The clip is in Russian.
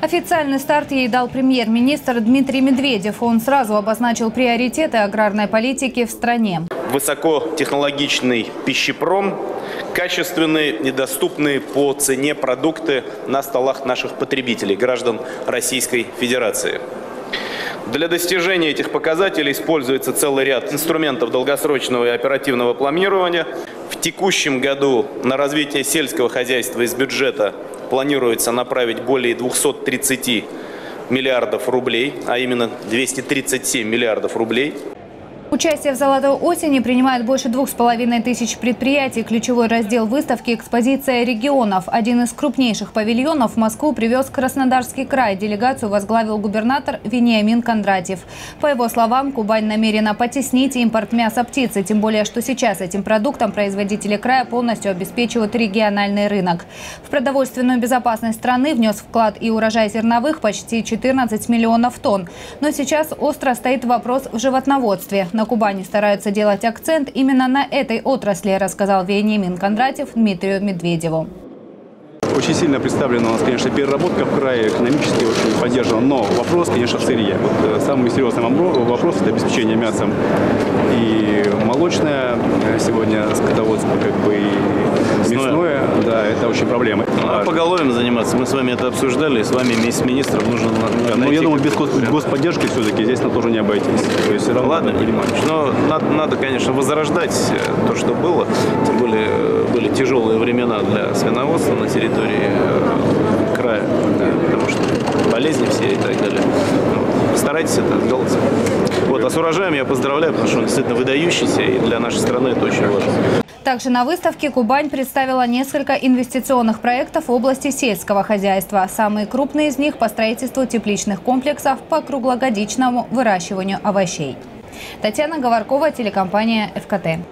Официальный старт ей дал премьер-министр Дмитрий Медведев. Он сразу обозначил приоритеты аграрной политики в стране. Высокотехнологичный пищепром, качественные, недоступные по цене продукты на столах наших потребителей, граждан Российской Федерации. Для достижения этих показателей используется целый ряд инструментов долгосрочного и оперативного планирования. В текущем году на развитие сельского хозяйства из бюджета планируется направить более 230 миллиардов рублей, а именно 237 миллиардов рублей. Участие в «Золотой осени» принимает больше двух с половиной тысяч предприятий. Ключевой раздел выставки – экспозиция регионов. Один из крупнейших павильонов в Москву привез Краснодарский край. Делегацию возглавил губернатор Вениамин Кондратьев. По его словам, Кубань намерена потеснить импорт мяса птицы. Тем более, что сейчас этим продуктом производители края полностью обеспечивают региональный рынок. В продовольственную безопасность страны внес вклад и урожай зерновых почти 14 миллионов тонн. Но сейчас остро стоит вопрос в животноводстве. На Кубани стараются делать акцент именно на этой отрасли, рассказал Вениамин Кондратьев Дмитрию Медведеву. Очень сильно представлена у нас, конечно, переработка в крае, экономически очень поддержана, но вопрос, конечно, в сырье. Вот э, самый серьезный вопрос – это обеспечение мясом и молочное, э, сегодня скотоводство как бы и мясное, да, это очень проблема. Ну, а поголовьем заниматься, мы с вами это обсуждали, с вами с министром нужно да, Ну, я думаю, без господдержки все-таки здесь на тоже не обойтись. То есть, равно, Ладно, понимаю. Но надо, надо, конечно, возрождать э, то, что было, тем более были тяжелые времена для свиноводства на территории э, края, потому что болезни все и так далее. Ну, постарайтесь это сделать. Вот, а с урожаем я поздравляю, потому что он действительно выдающийся, и для нашей страны это очень важно. Также на выставке Кубань представила несколько инвестиционных проектов в области сельского хозяйства. Самые крупные из них по строительству тепличных комплексов по круглогодичному выращиванию овощей. Татьяна Говоркова, телекомпания «ФКТ».